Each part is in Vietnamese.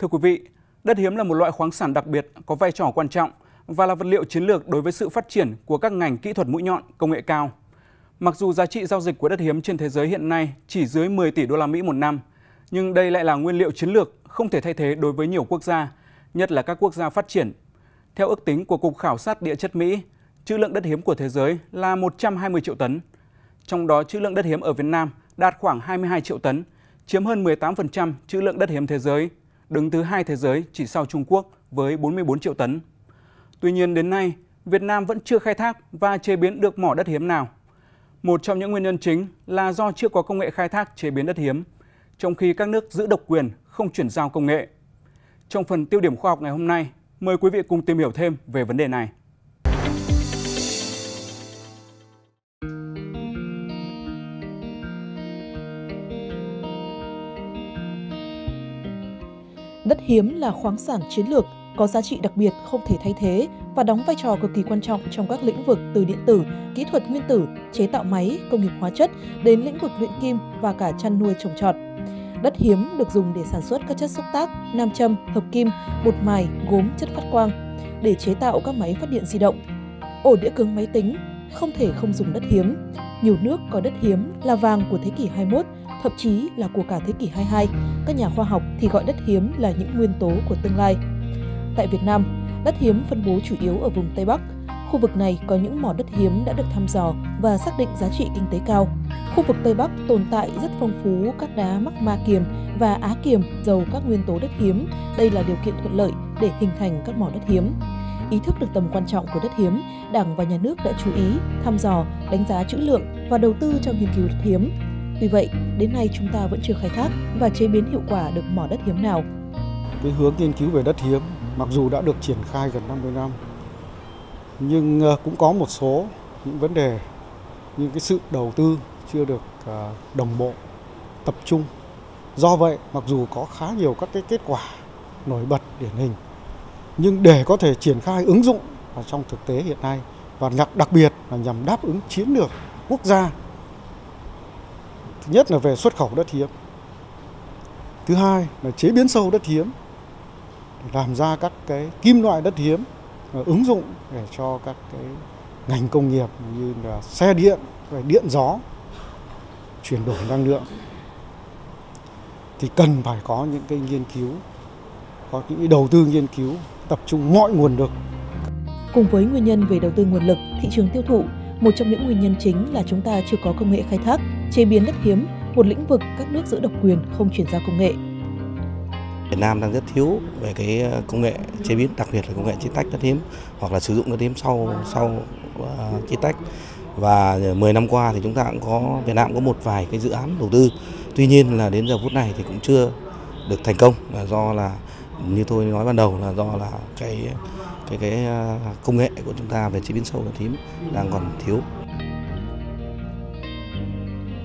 Thưa quý vị, đất hiếm là một loại khoáng sản đặc biệt có vai trò quan trọng và là vật liệu chiến lược đối với sự phát triển của các ngành kỹ thuật mũi nhọn, công nghệ cao. Mặc dù giá trị giao dịch của đất hiếm trên thế giới hiện nay chỉ dưới 10 tỷ đô la Mỹ một năm, nhưng đây lại là nguyên liệu chiến lược không thể thay thế đối với nhiều quốc gia, nhất là các quốc gia phát triển. Theo ước tính của Cục Khảo sát Địa chất Mỹ, trữ lượng đất hiếm của thế giới là 120 triệu tấn. Trong đó trữ lượng đất hiếm ở Việt Nam đạt khoảng 22 triệu tấn, chiếm hơn 18% trữ lượng đất hiếm thế giới, đứng thứ hai thế giới chỉ sau Trung Quốc với 44 triệu tấn. Tuy nhiên đến nay, Việt Nam vẫn chưa khai thác và chế biến được mỏ đất hiếm nào. Một trong những nguyên nhân chính là do chưa có công nghệ khai thác chế biến đất hiếm, trong khi các nước giữ độc quyền không chuyển giao công nghệ. Trong phần tiêu điểm khoa học ngày hôm nay, mời quý vị cùng tìm hiểu thêm về vấn đề này. Đất hiếm là khoáng sản chiến lược có giá trị đặc biệt không thể thay thế và đóng vai trò cực kỳ quan trọng trong các lĩnh vực từ điện tử, kỹ thuật nguyên tử, chế tạo máy, công nghiệp hóa chất đến lĩnh vực luyện kim và cả chăn nuôi trồng trọt. Đất hiếm được dùng để sản xuất các chất xúc tác, nam châm, hợp kim, bột mài, gốm, chất phát quang để chế tạo các máy phát điện di động. Ổ đĩa cứng máy tính không thể không dùng đất hiếm. Nhiều nước có đất hiếm là vàng của thế kỷ 21 thậm chí là của cả thế kỷ 22, các nhà khoa học thì gọi đất hiếm là những nguyên tố của tương lai. Tại Việt Nam, đất hiếm phân bố chủ yếu ở vùng Tây Bắc. Khu vực này có những mỏ đất hiếm đã được thăm dò và xác định giá trị kinh tế cao. Khu vực Tây Bắc tồn tại rất phong phú các đá mắc ma kiềm và á kiềm giàu các nguyên tố đất hiếm. Đây là điều kiện thuận lợi để hình thành các mỏ đất hiếm. Ý thức được tầm quan trọng của đất hiếm, Đảng và Nhà nước đã chú ý, thăm dò, đánh giá trữ lượng và đầu tư cho nghiên cứu đất hiếm Tuy vậy, đến nay chúng ta vẫn chưa khai thác và chế biến hiệu quả được mỏ đất hiếm nào. Cái hướng nghiên cứu về đất hiếm mặc dù đã được triển khai gần 50 năm nhưng ờ, cũng có một số những vấn đề như cái sự đầu tư chưa được ờ, đồng bộ, tập trung. Do vậy, mặc dù có khá nhiều các cái kết quả nổi bật điển hình nhưng để có thể triển khai ứng dụng vào trong thực tế hiện nay và đặc biệt là nhằm đáp ứng chiến lược quốc gia nhất là về xuất khẩu đất hiếm. Thứ hai là chế biến sâu đất hiếm để làm ra các cái kim loại đất hiếm và ứng dụng để cho các cái ngành công nghiệp như là xe điện, về điện gió, chuyển đổi năng lượng thì cần phải có những cái nghiên cứu, có những đầu tư nghiên cứu tập trung mọi nguồn lực. Cùng với nguyên nhân về đầu tư nguồn lực, thị trường tiêu thụ, một trong những nguyên nhân chính là chúng ta chưa có công nghệ khai thác chế biến đất hiếm, một lĩnh vực các nước giữ độc quyền không chuyển giao công nghệ. Việt Nam đang rất thiếu về cái ờ, công nghệ chế biến, đặc biệt là công nghệ chế tách đất hiếm hoặc là sử dụng đất hiếm sau sau uh, chế tách. Và 10 năm qua thì chúng ta cũng có Việt Nam có một vài cái dự án đầu tư. Tuy nhiên là đến giờ phút này thì cũng chưa được thành công là do là như tôi nói ban đầu là do là cái cái cái ờ, công nghệ của chúng ta về chế biến sâu đất hiếm đang còn thiếu.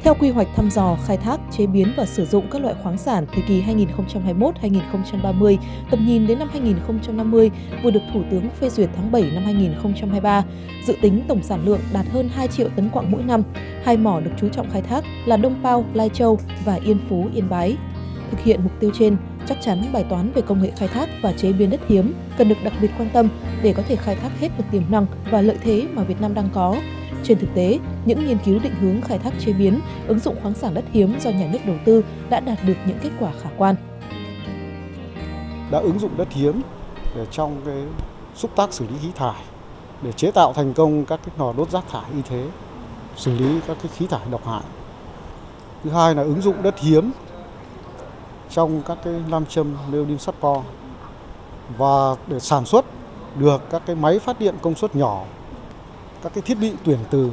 Theo quy hoạch thăm dò, khai thác, chế biến và sử dụng các loại khoáng sản thời kỳ 2021-2030, tầm nhìn đến năm 2050 vừa được Thủ tướng phê duyệt tháng 7 năm 2023, dự tính tổng sản lượng đạt hơn 2 triệu tấn quặng mỗi năm. Hai mỏ được chú trọng khai thác là Đông Pao, Lai Châu và Yên Phú, Yên Bái. Thực hiện mục tiêu trên, chắc chắn bài toán về công nghệ khai thác và chế biến đất hiếm cần được đặc biệt quan tâm để có thể khai thác hết được tiềm năng và lợi thế mà Việt Nam đang có trên thực tế, những nghiên cứu định hướng khai thác chế biến, ứng dụng khoáng sản đất hiếm do nhà nước đầu tư đã đạt được những kết quả khả quan. Đã ứng dụng đất hiếm để trong cái xúc tác xử lý khí thải để chế tạo thành công các cái lò đốt rác thải y thế, xử lý các cái khí thải độc hại. Thứ hai là ứng dụng đất hiếm trong các cái nam châm neodymium sắt po và để sản xuất được các cái máy phát điện công suất nhỏ các cái thiết bị tuyển từ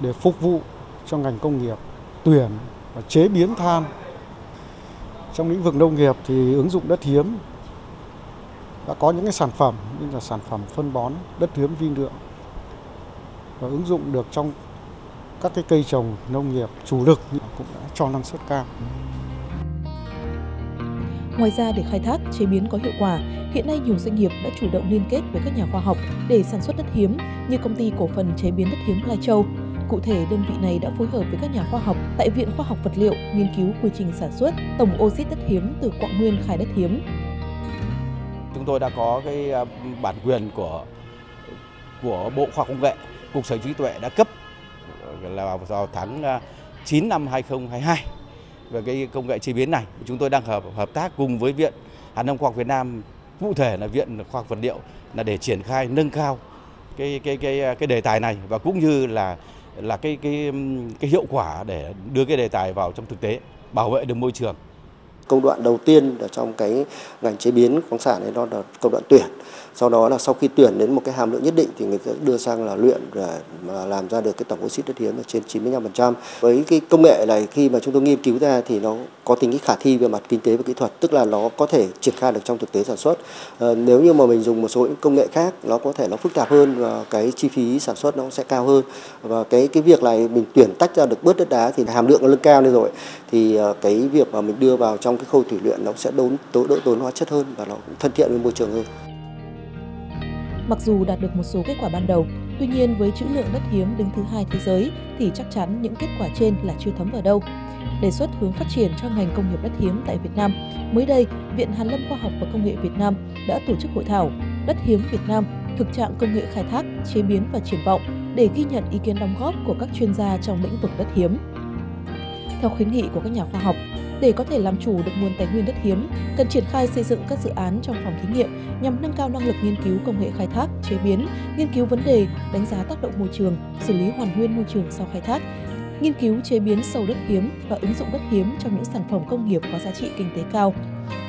để phục vụ cho ngành công nghiệp tuyển và chế biến than. Trong lĩnh vực nông nghiệp thì ứng dụng đất hiếm đã có những cái sản phẩm như là sản phẩm phân bón đất hiếm vi lượng và ứng dụng được trong các cái cây trồng nông nghiệp chủ lực cũng đã cho năng suất cao. Ngoài ra để khai thác, chế biến có hiệu quả, hiện nay nhiều doanh nghiệp đã chủ động liên kết với các nhà khoa học để sản xuất đất hiếm như công ty cổ phần chế biến đất hiếm Lai Châu. Cụ thể, đơn vị này đã phối hợp với các nhà khoa học tại Viện Khoa học Vật liệu nghiên cứu quy trình sản xuất tổng oxit đất hiếm từ quặng nguyên khai đất hiếm. chúng tôi đã có cái à, bản quyền của của Bộ Khoa học Công nghệ, Cục Sở trí tuệ đã cấp là vào tháng à, 9 năm 2022 về cái công nghệ chế biến này. Chúng tôi đang hợp hợp tác cùng với Viện Hàn Lâm Khoa học Việt Nam, cụ thể là Viện Khoa học Vật liệu là để triển khai nâng cao cái cái cái cái đề tài này và cũng như là là cái cái cái hiệu quả để đưa cái đề tài vào trong thực tế, bảo vệ được môi trường công đoạn đầu tiên ở trong cái ngành chế biến khoáng sản ấy đó là công đoạn tuyển sau đó là sau khi tuyển đến một cái hàm lượng nhất định thì người ta đưa sang là luyện để mà làm ra được cái tổng oxit đất hiếm là trên 95%. Với cái công nghệ này khi mà chúng tôi nghiên cứu ra thì nó có tính khả thi về mặt kinh tế và kỹ thuật, tức là nó có thể triển khai được trong thực tế sản xuất. À, nếu như mà mình dùng một số những công nghệ khác nó có thể nó phức tạp hơn và cái chi phí sản xuất nó sẽ cao hơn và cái cái việc này mình tuyển tách ra được bớt đất đá thì hàm lượng nó lên cao lên rồi thì ờ, cái việc mà mình đưa vào trong cái khâu thủy luyện nó sẽ đốn tối đỡ tốn hóa chất hơn và nó cũng thân thiện với môi trường hơn. Mặc dù đạt được một số kết quả ban đầu, tuy nhiên với trữ lượng đất hiếm đứng thứ hai thế giới thì chắc chắn những kết quả trên là chưa thấm vào đâu. Đề xuất hướng phát triển cho ngành công nghiệp đất hiếm tại Việt Nam, mới đây, Viện Hàn Lâm Khoa học và Công nghệ Việt Nam đã tổ chức hội thảo Đất hiếm Việt Nam, thực trạng công nghệ khai thác, chế biến và triển vọng để ghi nhận ý kiến đóng góp của các chuyên gia trong lĩnh vực đất hiếm. Theo khuyến nghị của các nhà khoa học, để có thể làm chủ được nguồn tài nguyên đất hiếm, cần triển khai xây dựng các dự án trong phòng thí nghiệm nhằm nâng cao năng lực nghiên cứu công nghệ khai thác, chế biến, nghiên cứu vấn đề, đánh giá tác động môi trường, xử lý hoàn nguyên môi trường sau khai thác, nghiên cứu chế biến sâu đất hiếm và ứng dụng đất hiếm trong những sản phẩm công nghiệp có giá trị kinh tế cao.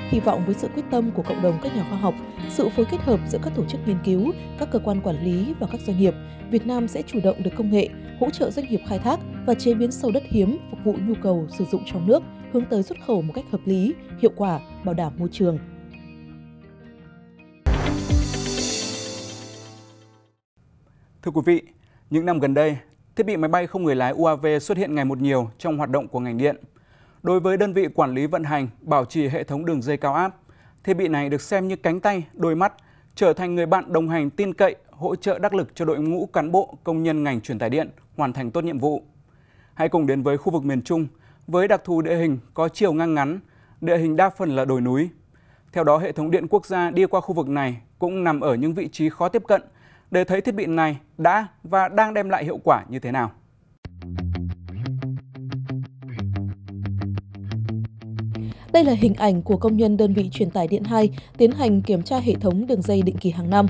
Hy vọng với sự quyết tâm của cộng đồng các nhà khoa học, sự phối kết hợp giữa các tổ chức nghiên cứu, các cơ quan quản lý và các doanh nghiệp, Việt Nam sẽ chủ động được công nghệ, hỗ trợ doanh nghiệp khai thác và chế biến sâu đất hiếm phục vụ nhu cầu sử dụng trong nước, hướng tới xuất khẩu một cách hợp lý, hiệu quả, bảo đảm môi trường. Thưa quý vị, những năm gần đây, thiết bị máy bay không người lái UAV xuất hiện ngày một nhiều trong hoạt động của ngành điện. Đối với đơn vị quản lý vận hành, bảo trì hệ thống đường dây cao áp, thiết bị này được xem như cánh tay, đôi mắt, trở thành người bạn đồng hành tin cậy, hỗ trợ đắc lực cho đội ngũ cán bộ, công nhân ngành truyền tải điện hoàn thành tốt nhiệm vụ. Hãy cùng đến với khu vực miền Trung với đặc thù địa hình có chiều ngang ngắn, địa hình đa phần là đồi núi. Theo đó, hệ thống điện quốc gia đi qua khu vực này cũng nằm ở những vị trí khó tiếp cận để thấy thiết bị này đã và đang đem lại hiệu quả như thế nào. Đây là hình ảnh của công nhân đơn vị truyền tải điện 2 tiến hành kiểm tra hệ thống đường dây định kỳ hàng năm.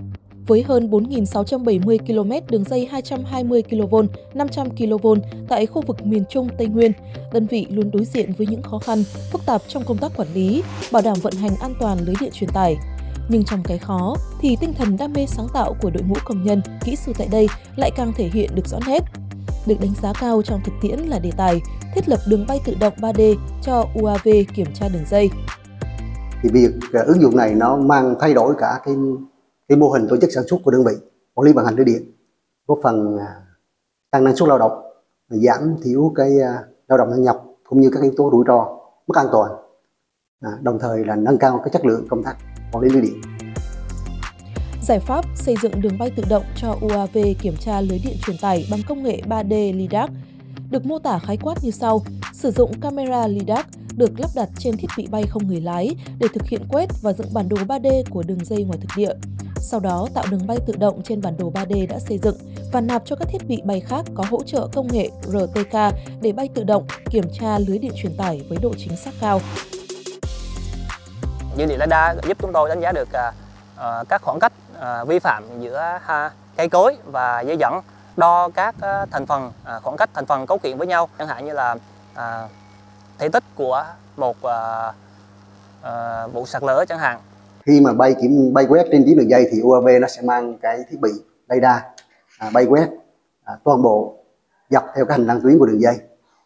Với hơn 4.670 km đường dây 220 kV, 500 kV tại khu vực miền Trung, Tây Nguyên, đơn vị luôn đối diện với những khó khăn, phức tạp trong công tác quản lý, bảo đảm vận hành an toàn lưới điện truyền tải. Nhưng trong cái khó thì tinh thần đam mê sáng tạo của đội ngũ công nhân, kỹ sư tại đây lại càng thể hiện được rõ nét. Được đánh giá cao trong thực tiễn là đề tài thiết lập đường bay tự động 3D cho UAV kiểm tra đường dây. Thì việc à, ứng dụng này nó mang thay đổi cả cái cái mô hình tổ chức sản xuất của đơn vị quản lý vận hành lưới điện, góp phần à, tăng năng suất lao động, giảm thiểu cái à, lao động năng nhọc cũng như các yếu tố rủi ro mất an toàn, à, đồng thời là nâng cao cái chất lượng công tác quản lý lưới điện. Giải pháp xây dựng đường bay tự động cho UAV kiểm tra lưới điện truyền tải bằng công nghệ 3D LiDAR được mô tả khái quát như sau. Sử dụng camera LiDAR được lắp đặt trên thiết bị bay không người lái để thực hiện quét và dựng bản đồ 3D của đường dây ngoài thực địa. Sau đó tạo đường bay tự động trên bản đồ 3D đã xây dựng và nạp cho các thiết bị bay khác có hỗ trợ công nghệ RTK để bay tự động, kiểm tra lưới điện truyền tải với độ chính xác cao. Dữ liệu radar giúp chúng tôi đánh giá được uh, các khoảng cách uh, vi phạm giữa uh, cây cối và dây dẫn đo các thành phần khoảng cách thành phần cấu kiện với nhau chẳng hạn như là thể tích của một vụ sạt lở chẳng hạn khi mà bay kiểm bay quét trên tuyến đường dây thì UAV nó sẽ mang cái thiết bị radar à, bay quét à, toàn bộ dọc theo cái hành lang tuyến của đường dây.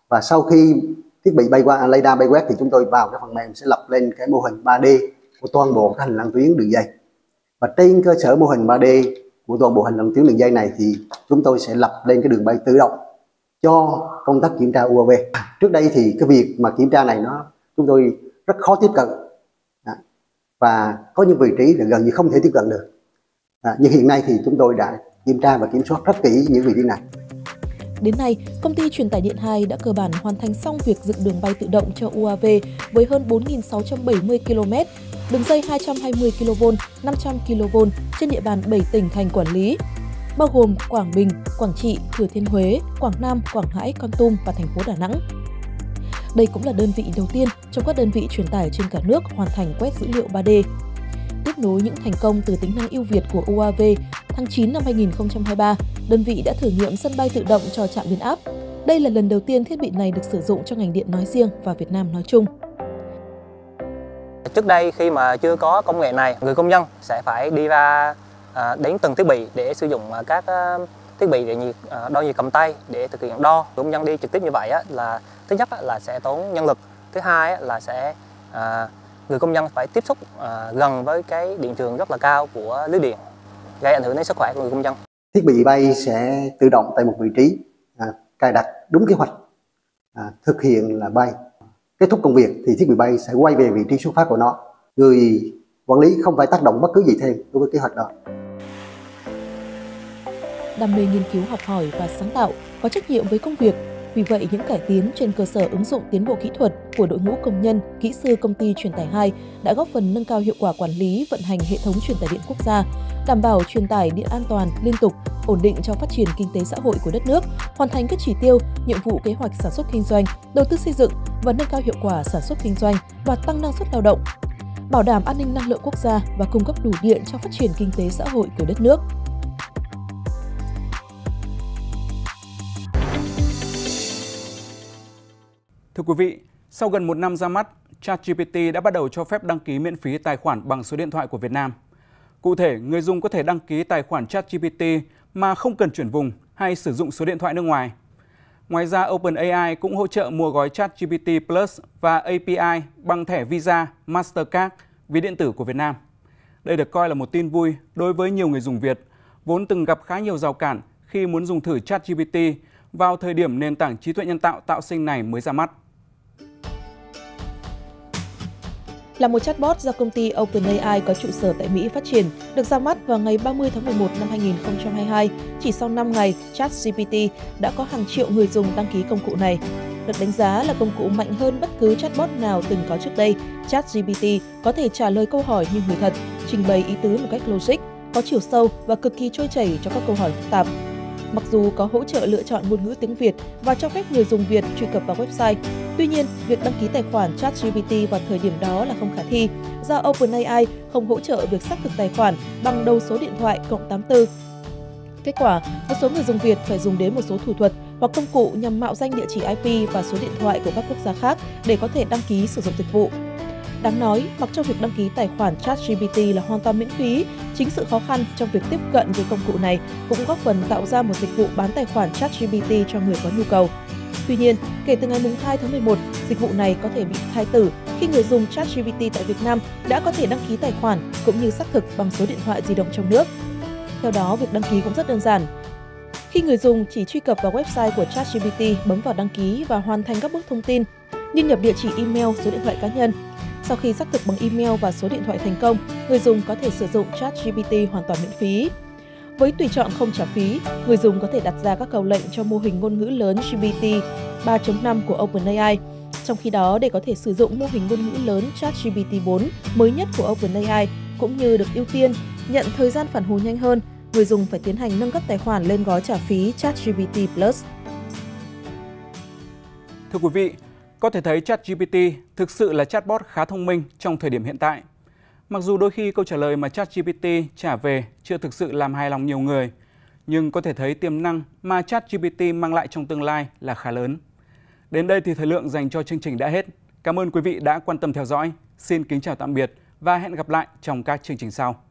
Và sau khi thiết bị bay qua à, radar bay quét thì chúng tôi vào cái phần mềm sẽ lập lên cái mô hình 3D của toàn bộ cái hành lang tuyến đường dây. Và trên cơ sở mô hình 3D của toàn bộ hành lang tuyến đường dây này thì chúng tôi sẽ lập lên cái đường bay tự động cho công tác kiểm tra UAV trước đây thì cái việc mà kiểm tra này nó chúng tôi rất khó tiếp cận và có những vị trí là gần như không thể tiếp cận được à, nhưng hiện nay thì chúng tôi đã kiểm tra và kiểm soát rất kỹ những vị trí này Đến nay, công ty truyền tải điện 2 đã cơ bản hoàn thành xong việc dựng đường bay tự động cho UAV với hơn 4.670 km, đường dây 220 kV, 500 kV trên địa bàn 7 tỉnh thành quản lý, bao gồm Quảng Bình, Quảng Trị, Thừa Thiên Huế, Quảng Nam, Quảng Ngãi, Con Tum và thành phố Đà Nẵng. Đây cũng là đơn vị đầu tiên trong các đơn vị truyền tải trên cả nước hoàn thành quét dữ liệu 3D. Tiếp nối những thành công từ tính năng ưu việt của UAV, tháng 9 năm 2023, đơn vị đã thử nghiệm sân bay tự động cho trạm biến áp. Đây là lần đầu tiên thiết bị này được sử dụng cho ngành điện nói riêng và Việt Nam nói chung. Trước đây khi mà chưa có công nghệ này, người công nhân sẽ phải đi ra à, đến từng thiết bị để sử dụng à, các à, thiết bị để nhiệt đo nhiệt cầm tay để thực hiện đo. Công nhân đi trực tiếp như vậy là thứ nhất là sẽ tốn nhân lực, thứ hai là sẽ người công nhân phải tiếp xúc gần với cái điện trường rất là cao của lưới điện gây ảnh hưởng đến sức khỏe của người công nhân. Thiết bị bay sẽ tự động tại một vị trí cài đặt đúng kế hoạch thực hiện là bay. Kết thúc công việc thì thiết bị bay sẽ quay về vị trí xuất phát của nó. Người quản lý không phải tác động bất cứ gì thêm đối với kế hoạch đó. Đam mê nghiên cứu học hỏi và sáng tạo có trách nhiệm với công việc vì vậy, những cải tiến trên cơ sở ứng dụng tiến bộ kỹ thuật của đội ngũ công nhân, kỹ sư công ty truyền tải 2 đã góp phần nâng cao hiệu quả quản lý vận hành hệ thống truyền tải điện quốc gia, đảm bảo truyền tải điện an toàn, liên tục, ổn định cho phát triển kinh tế xã hội của đất nước, hoàn thành các chỉ tiêu, nhiệm vụ kế hoạch sản xuất kinh doanh, đầu tư xây dựng và nâng cao hiệu quả sản xuất kinh doanh và tăng năng suất lao động, bảo đảm an ninh năng lượng quốc gia và cung cấp đủ điện cho phát triển kinh tế xã hội của đất nước. Thưa quý vị, sau gần một năm ra mắt, ChatGPT đã bắt đầu cho phép đăng ký miễn phí tài khoản bằng số điện thoại của Việt Nam. Cụ thể, người dùng có thể đăng ký tài khoản ChatGPT mà không cần chuyển vùng hay sử dụng số điện thoại nước ngoài. Ngoài ra, OpenAI cũng hỗ trợ mua gói ChatGPT Plus và API bằng thẻ Visa, Mastercard, ví điện tử của Việt Nam. Đây được coi là một tin vui đối với nhiều người dùng Việt, vốn từng gặp khá nhiều rào cản khi muốn dùng thử ChatGPT vào thời điểm nền tảng trí tuệ nhân tạo tạo sinh này mới ra mắt. Là một chatbot do công ty OpenAI có trụ sở tại Mỹ phát triển, được ra mắt vào ngày 30 tháng 11 năm 2022. Chỉ sau 5 ngày, ChatGPT đã có hàng triệu người dùng đăng ký công cụ này. Được đánh giá là công cụ mạnh hơn bất cứ chatbot nào từng có trước đây, ChatGPT có thể trả lời câu hỏi như người thật, trình bày ý tứ một cách logic, có chiều sâu và cực kỳ trôi chảy cho các câu hỏi phức tạp. Mặc dù có hỗ trợ lựa chọn ngôn ngữ tiếng Việt và cho phép người dùng Việt truy cập vào website, tuy nhiên, việc đăng ký tài khoản ChatGPT vào thời điểm đó là không khả thi do OpenAI không hỗ trợ việc xác thực tài khoản bằng đầu số điện thoại cộng 84. Kết quả, một số người dùng Việt phải dùng đến một số thủ thuật hoặc công cụ nhằm mạo danh địa chỉ IP và số điện thoại của các quốc gia khác để có thể đăng ký sử dụng dịch vụ. Đáng nói, mặc cho việc đăng ký tài khoản ChatGPT là hoàn toàn miễn phí, chính sự khó khăn trong việc tiếp cận với công cụ này cũng góp phần tạo ra một dịch vụ bán tài khoản ChatGPT cho người có nhu cầu. Tuy nhiên, kể từ ngày 2 tháng 11, dịch vụ này có thể bị khai tử khi người dùng ChatGPT tại Việt Nam đã có thể đăng ký tài khoản cũng như xác thực bằng số điện thoại di động trong nước. Theo đó, việc đăng ký cũng rất đơn giản. Khi người dùng chỉ truy cập vào website của ChatGPT, bấm vào đăng ký và hoàn thành các bước thông tin như nhập địa chỉ email, số điện thoại cá nhân, sau khi xác thực bằng email và số điện thoại thành công, người dùng có thể sử dụng ChatGPT hoàn toàn miễn phí. Với tùy chọn không trả phí, người dùng có thể đặt ra các câu lệnh cho mô hình ngôn ngữ lớn GPT 3.5 của OpenAI. Trong khi đó, để có thể sử dụng mô hình ngôn ngữ lớn ChatGPT 4 mới nhất của OpenAI cũng như được ưu tiên nhận thời gian phản hồi nhanh hơn, người dùng phải tiến hành nâng cấp tài khoản lên gói trả phí ChatGPT Plus. Thưa quý vị, có thể thấy ChatGPT thực sự là chatbot khá thông minh trong thời điểm hiện tại. Mặc dù đôi khi câu trả lời mà ChatGPT trả về chưa thực sự làm hài lòng nhiều người, nhưng có thể thấy tiềm năng mà ChatGPT mang lại trong tương lai là khá lớn. Đến đây thì thời lượng dành cho chương trình đã hết. Cảm ơn quý vị đã quan tâm theo dõi. Xin kính chào tạm biệt và hẹn gặp lại trong các chương trình sau.